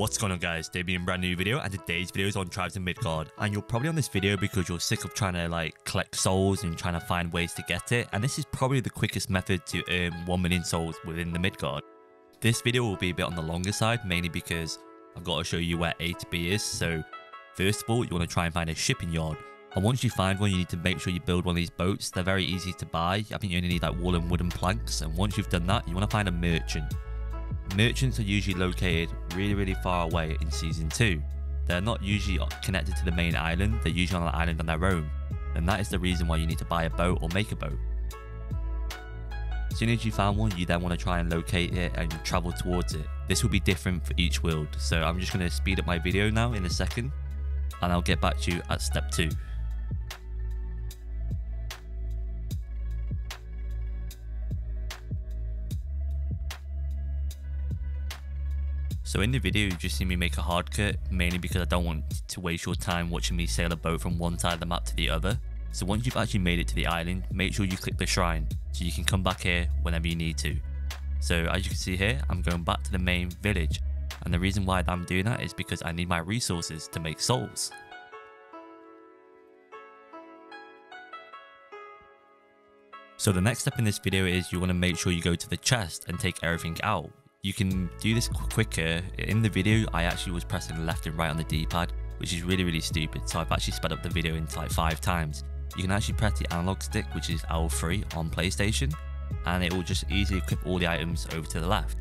What's going on guys, today being a brand new video and today's video is on Tribes in Midgard. And you're probably on this video because you're sick of trying to like collect souls and trying to find ways to get it. And this is probably the quickest method to earn 1 million souls within the Midgard. This video will be a bit on the longer side mainly because I've got to show you where A to B is. So first of all you want to try and find a shipping yard. And once you find one you need to make sure you build one of these boats, they're very easy to buy, I think you only need like wool and wooden planks. And once you've done that you want to find a merchant. Merchants are usually located really, really far away in Season 2. They're not usually connected to the main island, they're usually on an island on their own, and that is the reason why you need to buy a boat or make a boat. As soon as you found one, you then want to try and locate it and travel towards it. This will be different for each world, so I'm just going to speed up my video now in a second, and I'll get back to you at step 2. So in the video you just see me make a hard cut, mainly because I don't want to waste your time watching me sail a boat from one side of the map to the other. So once you've actually made it to the island, make sure you click the shrine, so you can come back here whenever you need to. So as you can see here, I'm going back to the main village, and the reason why I'm doing that is because I need my resources to make souls. So the next step in this video is you want to make sure you go to the chest and take everything out. You can do this quicker. In the video, I actually was pressing left and right on the D-pad, which is really, really stupid. So I've actually sped up the video into like five times. You can actually press the analog stick, which is L3 on PlayStation, and it will just easily equip all the items over to the left.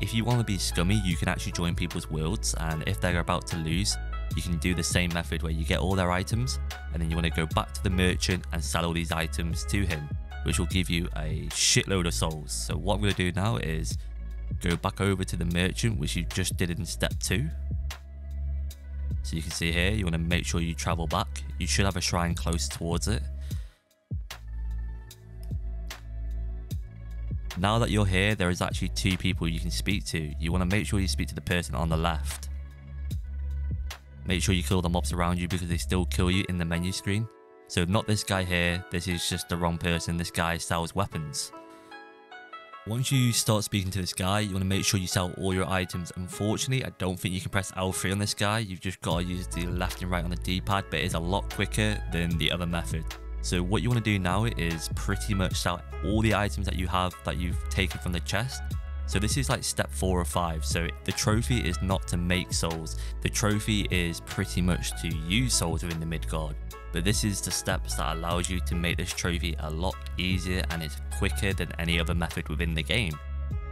If you want to be scummy, you can actually join people's worlds, and if they're about to lose, you can do the same method where you get all their items, and then you want to go back to the merchant and sell all these items to him, which will give you a shitload of souls. So what I'm going to do now is go back over to the merchant, which you just did in step two. So you can see here, you want to make sure you travel back. You should have a shrine close towards it. Now that you're here, there is actually two people you can speak to. You want to make sure you speak to the person on the left. Make sure you kill the mobs around you because they still kill you in the menu screen. So not this guy here, this is just the wrong person. This guy sells weapons. Once you start speaking to this guy, you want to make sure you sell all your items. Unfortunately, I don't think you can press L3 on this guy. You've just got to use the left and right on the D-pad, but it's a lot quicker than the other method. So what you want to do now is pretty much sell all the items that you have that you've taken from the chest. So this is like step 4 or 5. So the trophy is not to make souls. The trophy is pretty much to use souls within the Midgard but this is the steps that allows you to make this trophy a lot easier and it's quicker than any other method within the game.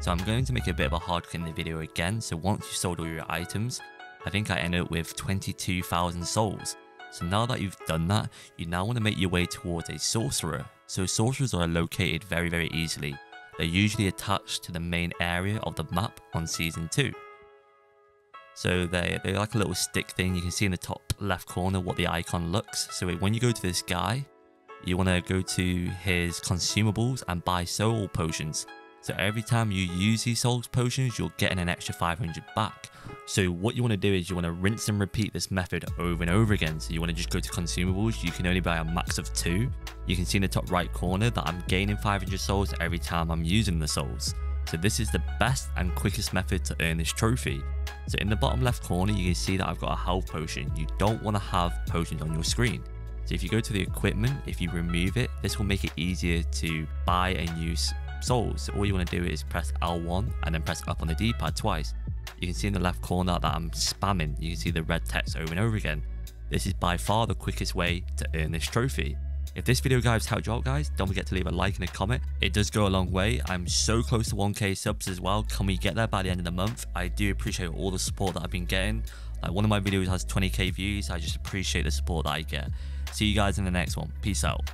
So I'm going to make a bit of a hard cut in the video again, so once you've sold all your items, I think I ended up with 22,000 souls. So now that you've done that, you now want to make your way towards a sorcerer. So sorcerers are located very very easily. They're usually attached to the main area of the map on season 2. So they, they're like a little stick thing. You can see in the top left corner what the icon looks. So when you go to this guy, you want to go to his consumables and buy soul potions. So every time you use these soul potions, you're getting an extra 500 back. So what you want to do is you want to rinse and repeat this method over and over again. So you want to just go to consumables. You can only buy a max of two. You can see in the top right corner that I'm gaining 500 souls every time I'm using the souls. So this is the best and quickest method to earn this trophy. So in the bottom left corner, you can see that I've got a health potion. You don't want to have potions on your screen. So if you go to the equipment, if you remove it, this will make it easier to buy and use souls. So all you want to do is press L1 and then press up on the D-pad twice. You can see in the left corner that I'm spamming. You can see the red text over and over again. This is by far the quickest way to earn this trophy. If this video guys helped you out guys, don't forget to leave a like and a comment. It does go a long way. I'm so close to 1k subs as well. Can we get there by the end of the month? I do appreciate all the support that I've been getting. Like one of my videos has 20k views. I just appreciate the support that I get. See you guys in the next one. Peace out.